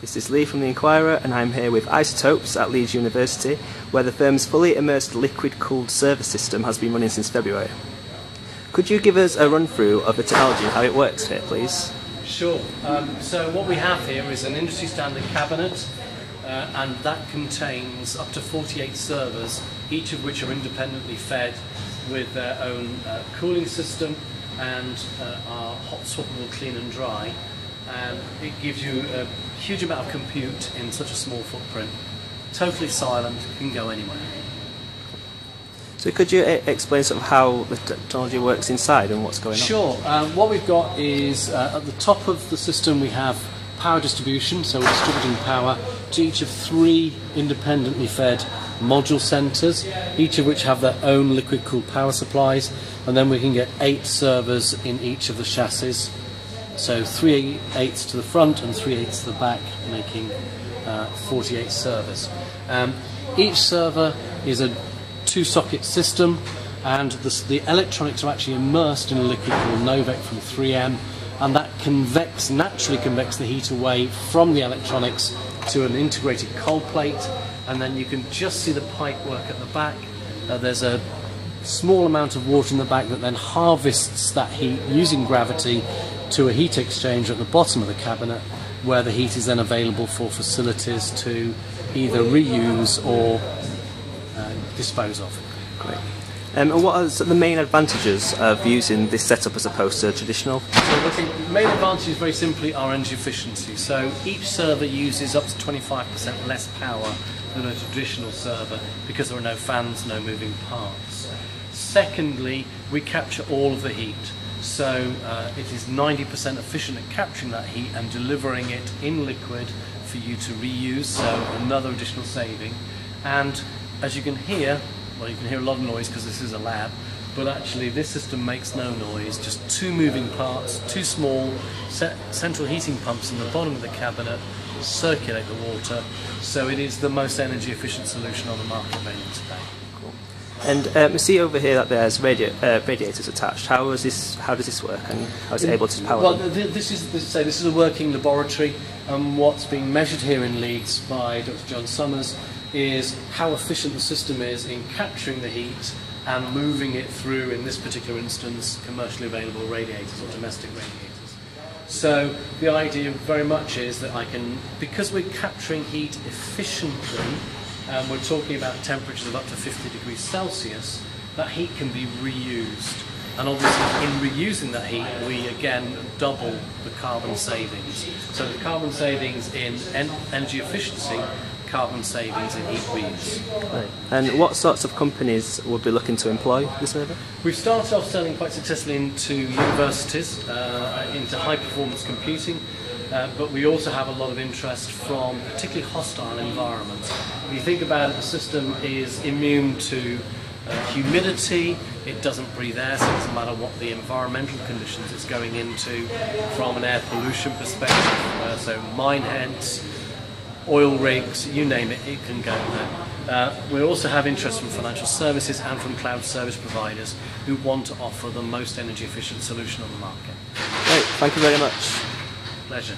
This is Lee from the Inquirer, and I'm here with Iceotopes at Leeds University, where the firm's fully immersed liquid cooled server system has been running since February. Could you give us a run through of the technology and how it works here, please? Sure. Um, so, what we have here is an industry standard cabinet, uh, and that contains up to 48 servers, each of which are independently fed with their own uh, cooling system and uh, are hot swappable clean and dry and it gives you a huge amount of compute in such a small footprint. Totally silent, can go anywhere. So could you uh, explain sort of how the technology works inside and what's going on? Sure. Um, what we've got is uh, at the top of the system we have power distribution, so we're distributing power to each of three independently fed module centres, each of which have their own liquid cooled power supplies, and then we can get eight servers in each of the chassis. So 3 eighths to the front and 3 eighths to the back, making uh, 48 servers. Um, each server is a two socket system, and the, the, electronics are actually immersed in a liquid called Novec from 3M, and that convects, naturally convects the heat away from the electronics to an integrated cold plate, and then you can just see the pipe work at the back. Uh, there's a small amount of water in the back that then harvests that heat using gravity to a heat exchanger at the bottom of the cabinet where the heat is then available for facilities to either reuse or uh, dispose of. Great. Um, and what are the main advantages of using this setup as opposed to traditional? So I think the main advantages very simply are energy efficiency. So each server uses up to 25% less power than a traditional server because there are no fans, no moving parts. Secondly, we capture all of the heat. So uh, it is 90% efficient at capturing that heat and delivering it in liquid for you to reuse, so another additional saving. And as you can hear, well you can hear a lot of noise because this is a lab, but actually this system makes no noise, just two moving parts, two small central heating pumps in the bottom of the cabinet circulate the water, so it is the most energy efficient solution on the market available today. And um, we see over here that there's radi uh, radiators attached. How is this? How does this work? And how is it able to power? Well, them? this is this, say this is a working laboratory, and what's being measured here in Leeds by Dr. John Summers is how efficient the system is in capturing the heat and moving it through, in this particular instance, commercially available radiators or domestic radiators. So the idea very much is that I can, because we're capturing heat efficiently and we're talking about temperatures of up to 50 degrees Celsius, that heat can be reused. And obviously, in reusing that heat, we again double the carbon savings. So the carbon savings in en energy efficiency, carbon savings in heat reuse. Right. And what sorts of companies would be looking to employ this server? We've started off selling quite successfully into universities, uh, into high performance computing, uh, but we also have a lot of interest from particularly hostile environments. If you think about it, the system is immune to uh, humidity, it doesn't breathe air, so it doesn't matter what the environmental conditions it's going into from an air pollution perspective. Uh, so mine heads, oil rigs, you name it, it can go there. Uh, we also have interest from financial services and from cloud service providers who want to offer the most energy efficient solution on the market. Great, thank you very much. Pleasure.